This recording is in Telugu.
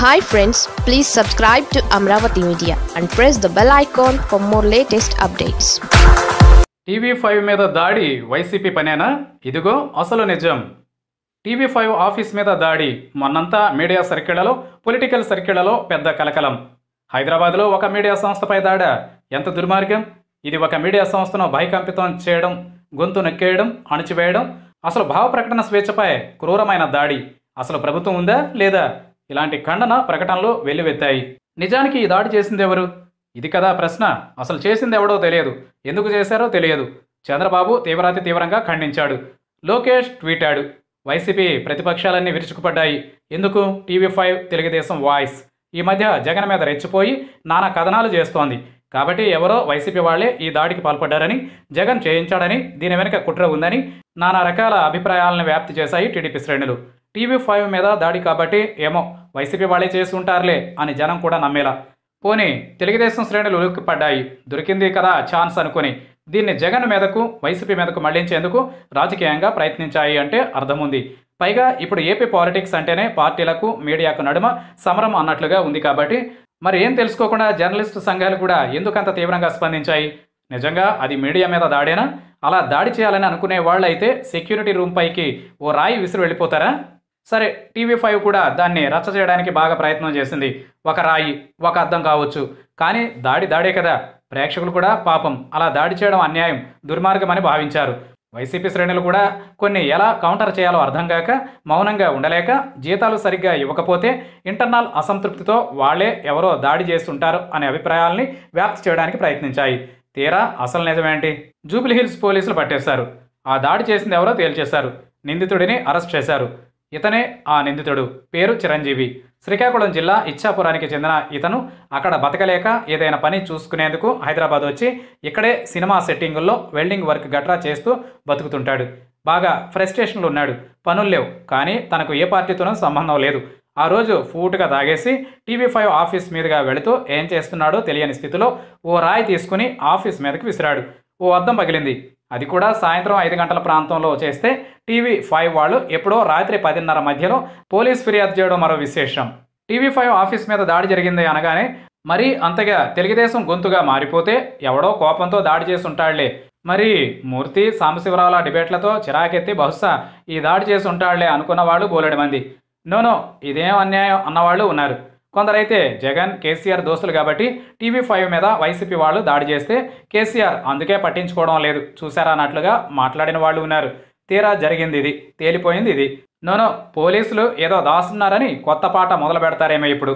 Hi friends please subscribe to Amaravati media and press the bell icon for more latest updates TV five మీద దాడి వైసీపీ పనేనా? ఇదిగో అసలు నిజం. టీవీ ఫైవ్ ఆఫీస్ మీద దాడి మొన్నంతా మీడియా సర్కిళ్ళలో పొలిటికల్ సర్కిళ్ళలో పెద్ద కలకలం. హైదరాబాద్లో ఒక మీడియా సంస్థపై దాడ? ఎంత దుర్మార్గం. ఇది ఒక మీడియా సంస్థను భయకంపితం చేయడం గొంతు నొక్కేయడం అణచివేయడం అసలు భావ ప్రకటన స్వేచ్ఛపై క్రూరమైన దాడి. అసలు ప్రభుత్వం ఉందా లేదా? ఇలాంటి ఖండన ప్రకటనలు వెల్లువెత్తాయి. నిజానికి ఈ దాడి చేసింది ఎవరు? ఇది కదా ప్రశ్న. అసలు చేసింది ఎవడో తెలియదు. ఎందుకు చేశారో తెలియదు. చంద్రబాబు తీవ్రాతి తీవ్రంగా ఖండించాడు. లోకేష్ ట్వీటాడు. వైసీపీ ప్రతిపక్షాలన్నీ విరుచుకుపడ్డాయి. ఎందుకు? TV five Telugu Desam voice. ఈ మధ్య జగన్ మీద రెచ్చిపోయి నానా కథనాలు చేస్తోంది. కాబట్టి ఎవరో వైసీపీ వాళ్ళే ఈ దాడికి పాల్పడ్డారని జగన్ చేయించాడని దీని వెనుక కుట్ర ఉందని నానా రకాల అభిప్రాయాలను వ్యాప్తి చేశాయి టీడీపీ శ్రేణులు. టీవీ ఫైవ్ మీద దాడి కాబట్టి ఏమో వైసీపీ వాళ్ళే చేసి ఉంటారులే అని జనం కూడా నమ్మేలా. పోనీ తెలుగుదేశం శ్రేణులు ఉలిక్కిపడ్డాయి. దొరికింది కదా ఛాన్స్ అనుకుని. దీన్ని జగన్ మీదకు వైసీపీ మీదకు మళ్ళించేందుకు రాజకీయంగా ప్రయత్నించాయి అంటే అర్థం ఉంది పైగా ఇప్పుడు ఏపీ పాలిటిక్స్ అంటేనే పార్టీలకు మీడియాకు నడుమ సమరం అన్నట్లుగా ఉంది కాబట్టి. మరి ఏం తెలుసుకోకుండా జర్నలిస్టు సంఘాలు కూడా ఎందుకంత తీవ్రంగా స్పందించాయి? నిజంగా అది మీడియా మీద దాడేనా? అలా దాడి చేయాలని అనుకునే వాళ్ళైతే సెక్యూరిటీ రూమ్ పైకి ఓ రాయి విసిరి వెళ్ళిపోతారా? సరే టీవీ ఫైవ్ కూడా దాన్ని రచ్చ చేయడానికి బాగా ప్రయత్నం చేసింది. ఒక రాయి ఒక అద్దం కావచ్చు. కానీ దాడి దాడే కదా. ప్రేక్షకులు కూడా పాపం. అలా దాడి చేయడం అన్యాయం. దుర్మార్గమని భావించారు. వైసీపీ శ్రేణులు కూడా కొన్ని ఎలా కౌంటర్ చేయాలో అర్థం కాక మౌనంగా ఉండలేక జీతాలు సరిగ్గా ఇవ్వకపోతే ఇంటర్నల్ అసంతృప్తితో వాళ్ళే ఎవరో దాడి చేస్తుంటారు అనే అభిప్రాయాల్ని వ్యాప్తి చేయడానికి ప్రయత్నించాయి. తీరా అసలు నిజమేంటి? జూబ్లీహిల్స్ పోలీసులు పట్టేశారు. ఆ దాడి చేసింది ఎవరో తేల్చేశారు. నిందితుడిని అరెస్ట్ చేశారు. ఇతనే ఆ నిందితుడు. పేరు చిరంజీవి. శ్రీకాకుళం జిల్లా ఇచ్చాపురానికి చెందిన ఇతను అక్కడ బతకలేక ఏదైనా పని చూసుకునేందుకు హైదరాబాద్ వచ్చి ఇక్కడే సినిమా సెట్టింగుల్లో వెల్డింగ్ వర్క్ గట్రా చేస్తూ బతుకుతుంటాడు. బాగా ఫ్రస్ట్రేషన్లు ఉన్నాడు. పనులు లేవు. కానీ తనకు ఏ పార్టీతోనూ సంబంధం లేదు. ఆ రోజు ఫూట్గా తాగేసి టీవీ ఫైవ్ ఆఫీస్ మీదుగా వెళుతూ ఏం చేస్తున్నాడో తెలియని స్థితిలో ఓ రాయి తీసుకుని ఆఫీస్ మీదకి విసిరాడు. ఓ అద్దం పగిలింది. అది కూడా సాయంత్రం ఐదు గంటల ప్రాంతంలో చేస్తే టీవీ ఫైవ్ వాళ్ళు ఎప్పుడో రాత్రి పదిన్నర మధ్యలో పోలీస్ ఫిర్యాదు చేయడం మరో విశేషం. టీవీ ఫైవ్ ఆఫీస్ మీద దాడి జరిగింది అనగానే మరీ అంతగా తెలుగుదేశం గొంతుగా మారిపోతే ఎవడో కోపంతో దాడి చేసి ఉంటాడులే మరి మూర్తి సాంబశివరావుల డిబేట్లతో చిరాకెత్తి బహుశా ఈ దాడి చేసి ఉంటాడులే అనుకున్న వాళ్ళు బోలెడు మంది. నోనో ఇదేం అన్యాయం అన్నవాళ్ళు ఉన్నారు. కొందరైతే జగన్ కేసీఆర్ దోస్తులు కాబట్టి టీవీ ఫైవ్ మీద వైసీపీ వాళ్ళు దాడి చేస్తే కేసీఆర్ అందుకే పట్టించుకోవడం లేదు. చూసారా అన్నట్లుగా మాట్లాడిన వాళ్ళు ఉన్నారు. తీరా జరిగింది ఇది. తేలిపోయింది ఇది. నోనో పోలీసులు ఏదో దాస్తున్నారని కొత్త పాట మొదలు పెడతారేమో ఇప్పుడు.